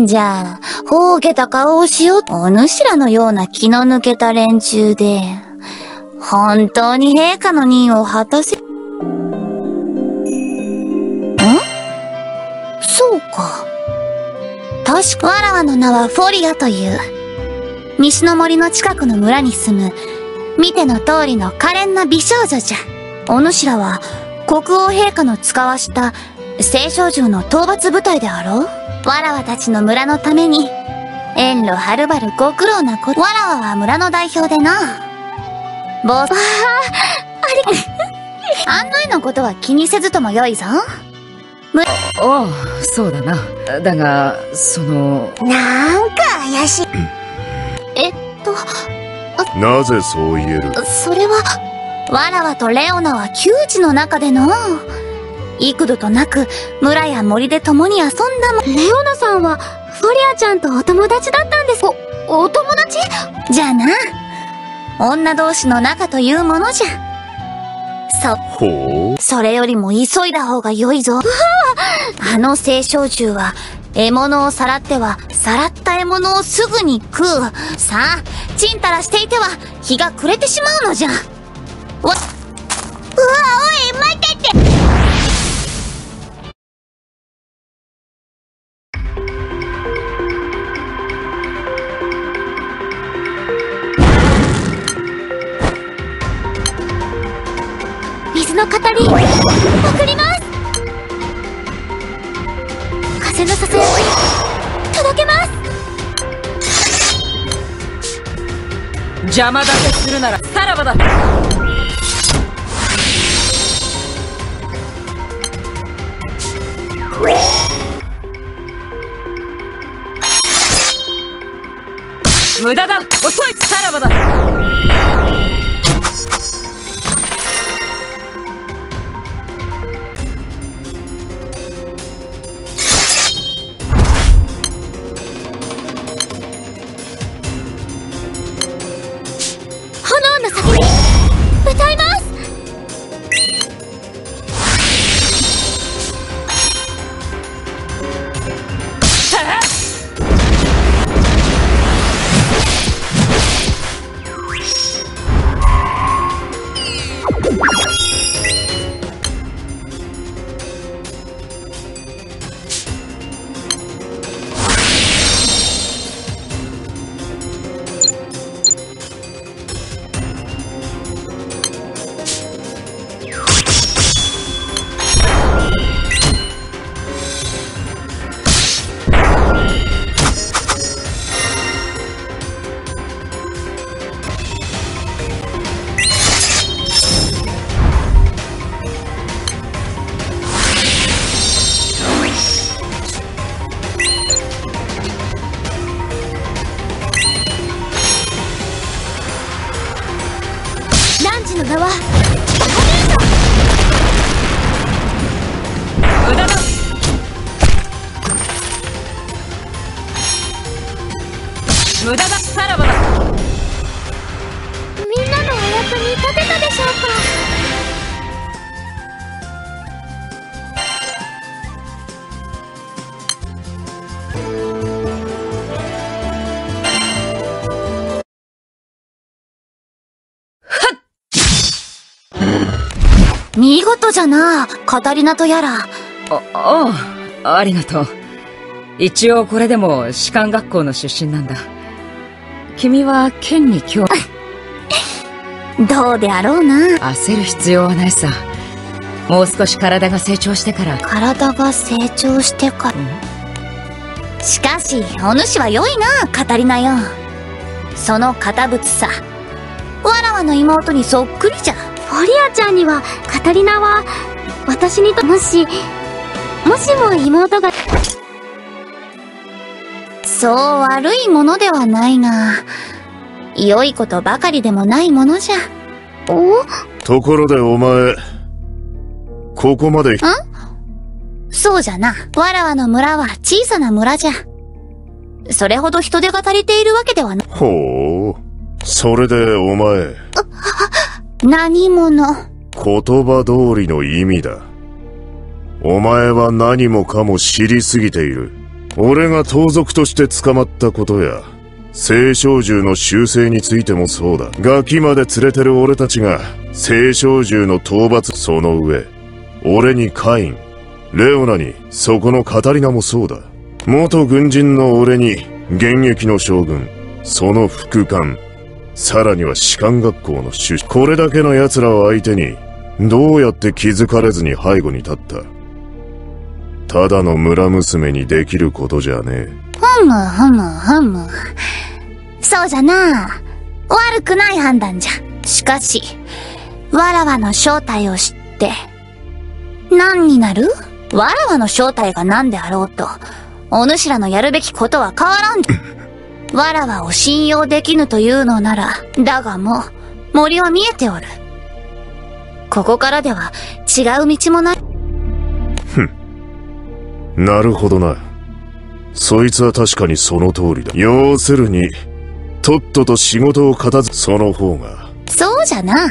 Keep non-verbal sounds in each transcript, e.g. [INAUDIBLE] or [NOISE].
んじゃ、ほうけた顔をしよう。お主らのような気の抜けた連中で、本当に陛下の任を果たせ、ん？そうか。確か、わらわの名はフォリアという、西の森の近くの村に住む、見ての通りの可憐な美少女じゃ。お主らは、国王陛下の使わした、聖少獣の討伐部隊であろう？わらわたちの村のために、遠路はるばるご苦労なこと。わらわは村の代表でな。ボス。ああ、あり、案内のことは気にせずともよいぞ。む、ああ、そうだな。だが、その。なんか怪しい。えっと、なぜそう言える？それは、わらわとレオナは窮地の中での、幾度となく村や森で共に遊んだもん。レオナさんは、フォリアちゃんとお友達だったんです。お、お友達？じゃあな。女同士の仲というものじゃ。そ、ほうそれよりも急いだ方が良いぞ。あの青少獣は、獲物をさらっては、さらった獲物をすぐに食う。さあ、ちんたらしていては、日が暮れてしまうのじゃ。わ、うわ、邪魔だけするなら、さらばだ。無駄だ。遅い。さらばだ。見事じゃな、カタリナとやら。あ、ああ、ありがとう。一応これでも士官学校の出身なんだ。君は剣に興味、どうであろうな。焦る必要はないさ。もう少し体が成長してから。体が成長してから。しかし、お主は良いな、カタリナよ。その堅物さ。わらわの妹にそっくりじゃ。フォリアちゃんには、カタリナは、私にと、もし、もしも妹が、そう悪いものではないが、良いことばかりでもないものじゃ。お？ところでお前、ここまで、そうじゃな。わらわの村は小さな村じゃ。それほど人手が足りているわけではな。ほう。それでお前、何者？言葉通りの意味だ。お前は何もかも知りすぎている。俺が盗賊として捕まったことや、青少獣の習性についてもそうだ。ガキまで連れてる俺たちが、青少獣の討伐その上、俺にカイン、レオナに、そこのカタリナもそうだ。元軍人の俺に、現役の将軍、その副官、さらには士官学校の主これだけの奴らを相手に、どうやって気づかれずに背後に立ったただの村娘にできることじゃねえ。ふむふむふむ。そうじゃな。悪くない判断じゃ。しかし、わらわの正体を知って、何になる？わらわの正体が何であろうと、お主らのやるべきことは変わらん。[LAUGHS] わらわを信用できぬというのなら、だがもう、森は見えておる。ここからでは違う道もない。ふん。なるほどな。そいつは確かにその通りだ。要するに、とっとと仕事を片付その方が。そうじゃな。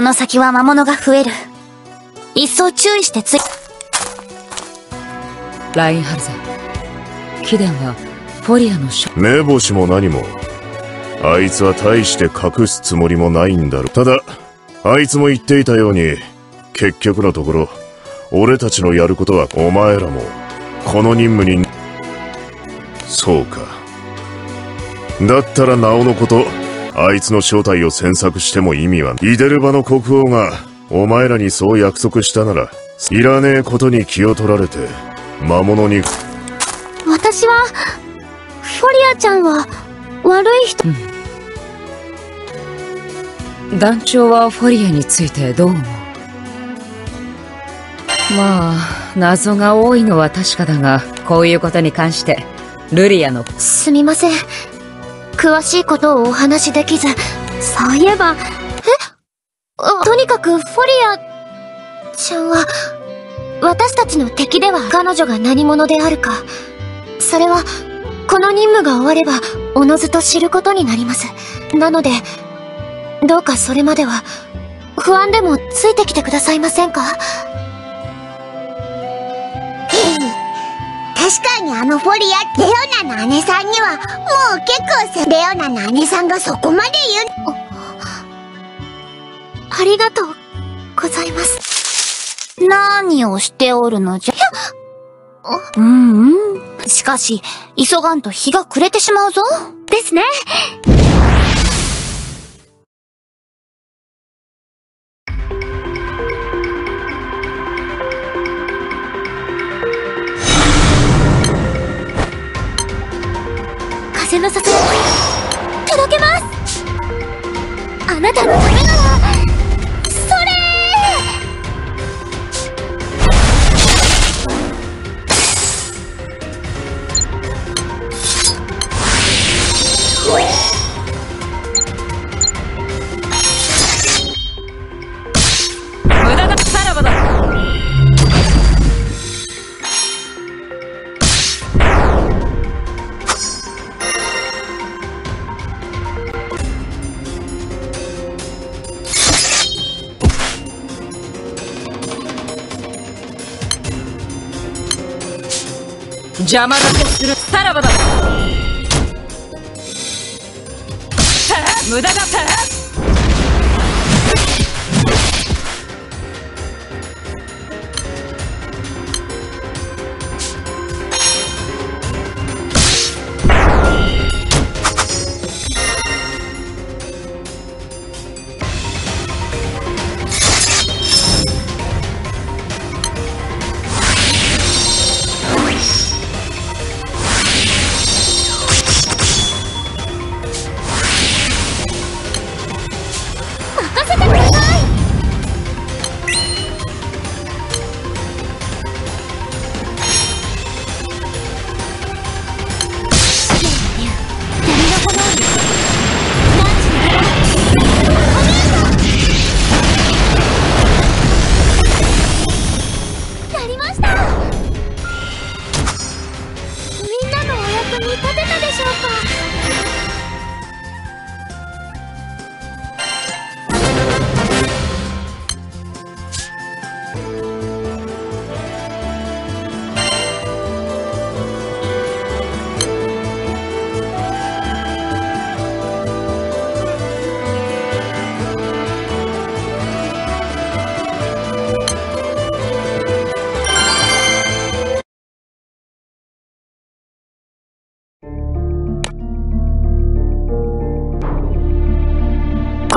この先は魔物が増える。一層注意してつい、ラインハルゼン。貴殿は、フォリアの書。目星も何も。あいつは大して隠すつもりもないんだろ。ただ、あいつも言っていたように、結局のところ、俺たちのやることはお前らも、この任務に、そうか。だったらなおのこと、あいつの正体を詮索しても意味はイデルバの国王がお前らにそう約束したならいらねえことに気を取られて魔物に。私は、フォリアちゃんは、悪い人、団長はフォリアについてどう思う？まあ、謎が多いのは確かだが、こういうことに関して、ルリアの、すみません。詳しいことをお話しできず、そういえば、え？とにかく、フォリア、ちゃんは、私たちの敵では彼女が何者であるか、それは、この任務が終われば、おのずと知ることになります。なので、どうかそれまでは、不安でもついてきてくださいませんか？確かにあのフォリア、レオナの姉さんには、もう結構せ、レオナの姉さんがそこまで言う。ありがとう、ございます。何をしておるのじゃ？うんうん。しかし、急がんと日が暮れてしまうぞ。ですね。風のささ届けます。あなたのため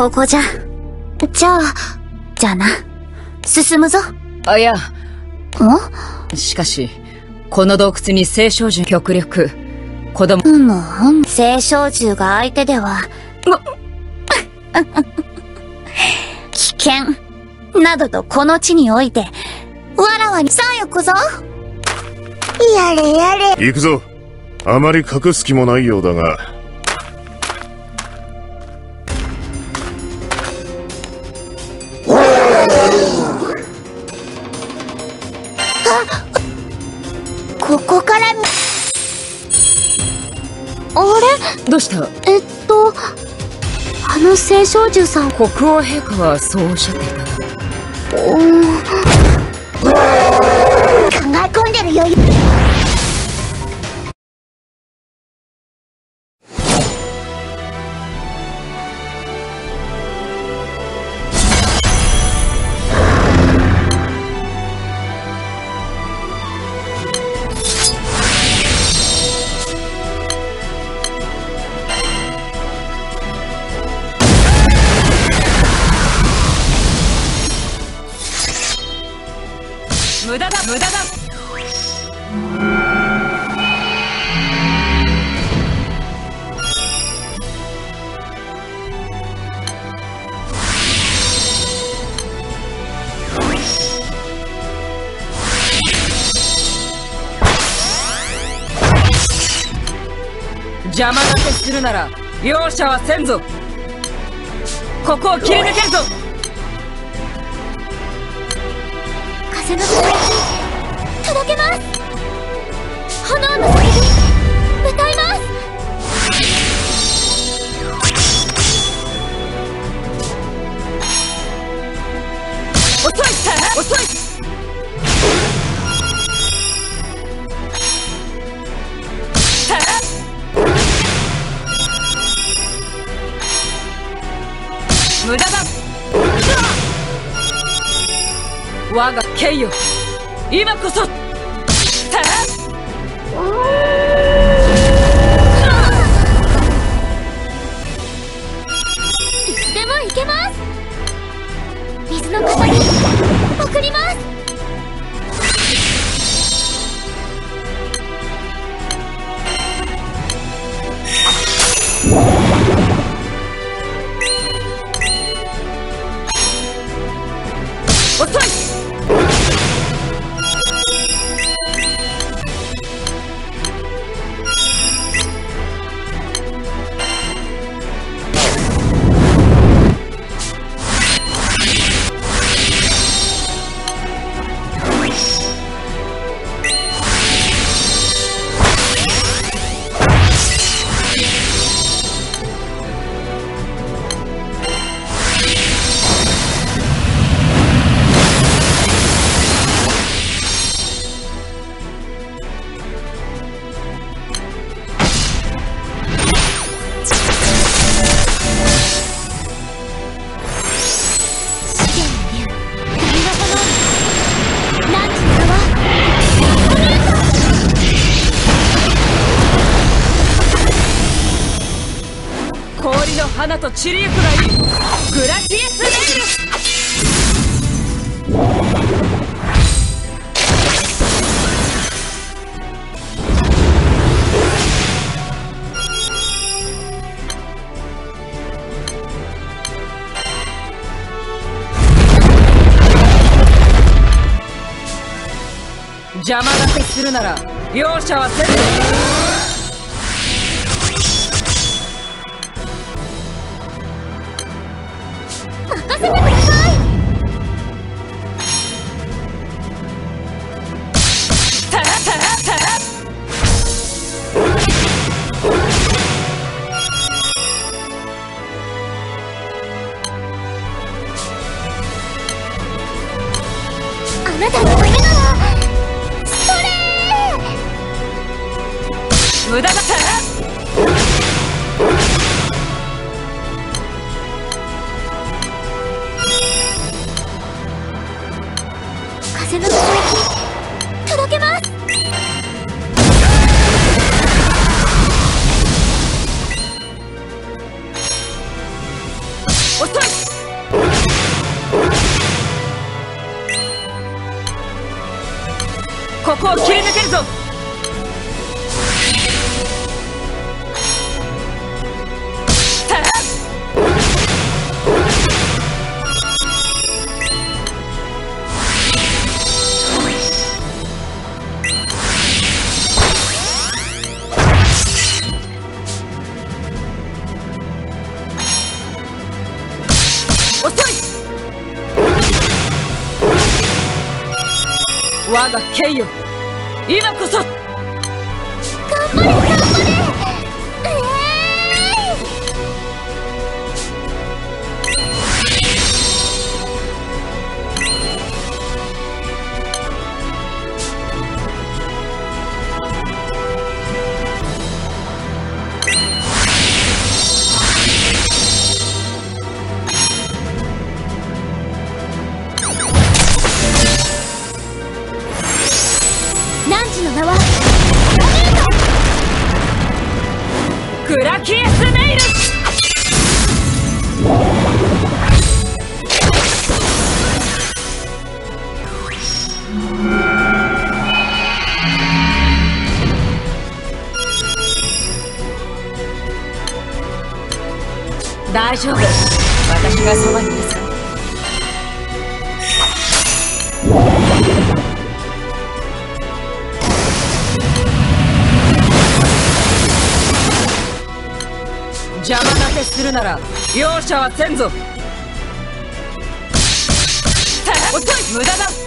ここじゃ。じゃあ、じゃあな。進むぞ。あ、いや、んしかし、この洞窟に青少獣極力、子供、うむ、うん。青少獣が相手では、危険、などとこの地において、わらわにさあ行くぞ。やれやれ。行くぞ。あまり隠す気もないようだが、国王陛下はそうおっしゃっていたな考え込んでるなら容赦はせんぞ。ここを切り抜けるぞ。風のささやき、届けます。炎の叫び、歌います。遅い遅い無駄だ。我が剣よ。今こそ。いつでも行けます。水のの花と散りゆくがいいグラシエスレイル邪魔だけするなら容赦はせん Oh, my God. ここを切り抜けるぞ。邪魔立てするなら容赦はせんぞ。無駄だ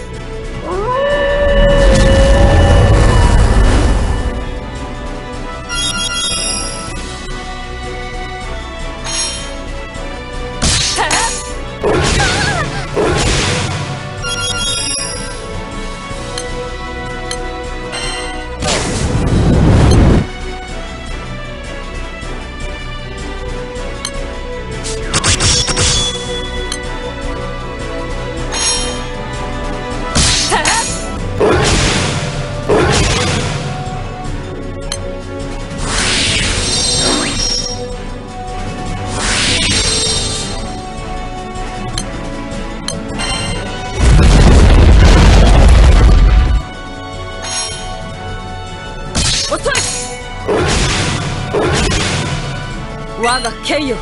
我が剣よ。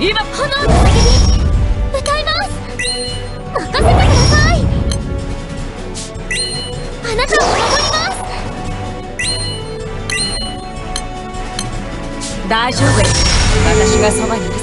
今炎の歌います。任せてください。あなたを守ります。大丈夫私がそばに。いる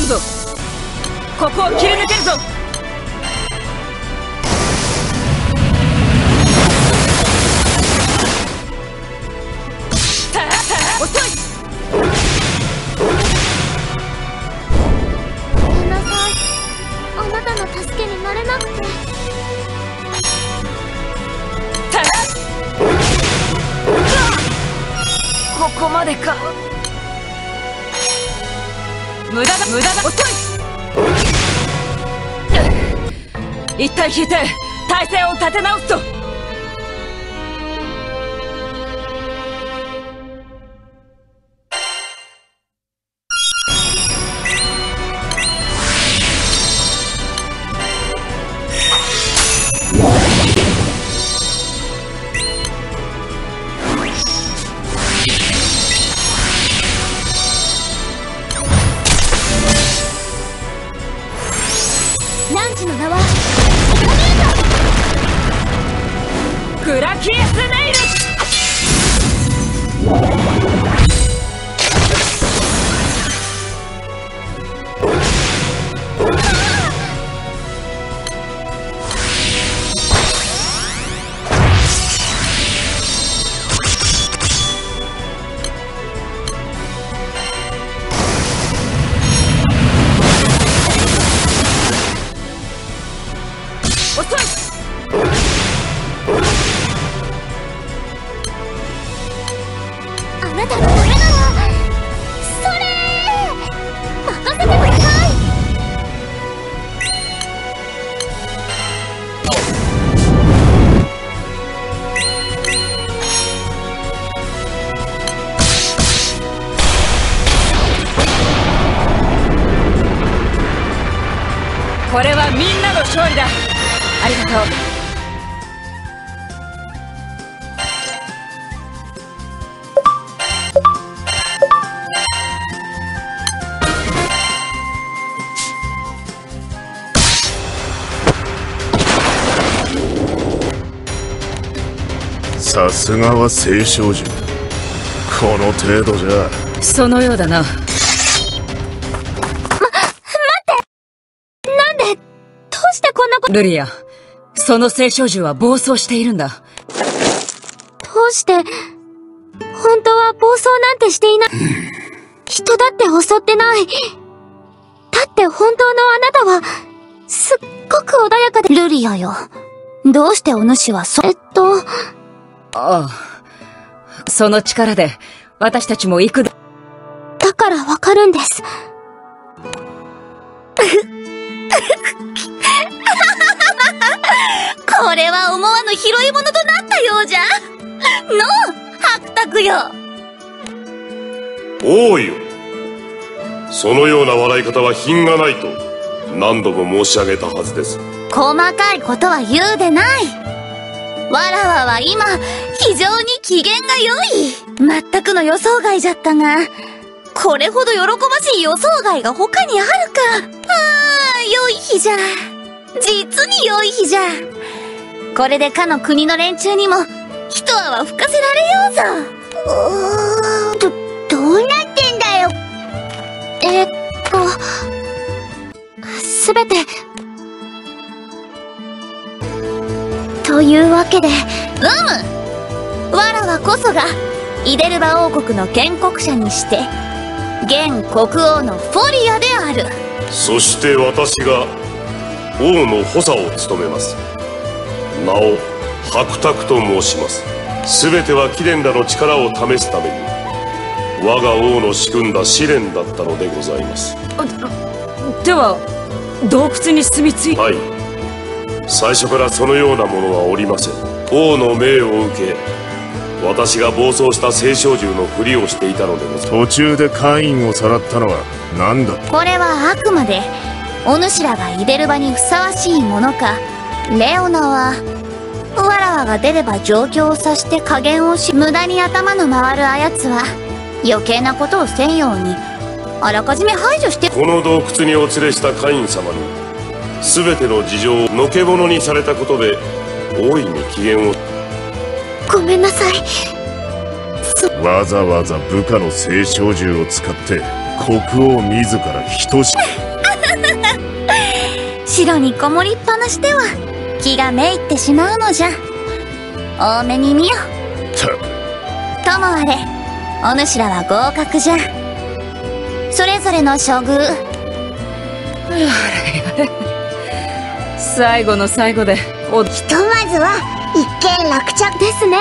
容赦はせんぞ。ここを切り抜けるぞ。ここまでか無駄だ無駄だ。遅い。一体引いて体勢を立て直すと。あなたのすがは青少獣この程度じゃそのようだなどうしてこんなこと、ルリアその青少獣は暴走しているんだどうして、本当は暴走なんてしていない？人だって襲ってない？だって本当のあなたは、すっごく穏やかで、ルリアよ。どうしてお主はそ、えっと、ああその力で私たちも幾度だからわかるんです。これは思わぬ拾い物となったようじゃ。のう、白卓よ。王よそのような笑い方は品がないと何度も申し上げたはずです細かいことは言うでない。わらわは今、非常に機嫌が良い。全くの予想外じゃったが、これほど喜ばしい予想外が他にあるか。ああ、良い日じゃ。実に良い日じゃ。これでかの国の連中にも、一泡吹かせられようぞ。うーんど、どうなってんだよ。えーっと、すべて、というわけで、うむわらわこそが、イデルバ王国の建国者にして、現国王のフォリアである。そして私が王の補佐を務めます。名を白卓と申します。全ては貴殿らの力を試すために我が王の仕組んだ試練だったのでございます。では洞窟に住み着いはい最初からそのようなものはおりません。王の命を受け私が暴走した青少獣のふりをしていたのでございます。途中でカインをさらったのは何だ？これはあくまで、お主らがイデルバにふさわしいものか、レオナは、わらわが出れば状況を察して加減をし、無駄に頭の回るあやつは、余計なことをせんように、あらかじめ排除して、この洞窟にお連れしたカイン様に全ての事情をのけ者にされたことで大いに機嫌をごめんなさい。わざわざ部下の青少獣を使って国王自ら人し [LAUGHS] 城にこもりっぱなしでは、気がめいってしまうのじゃ。多めに見よ。ともあれ、お主らは合格じゃ。それぞれの処遇、最後の最後でおひとまずは、一件落着ですね。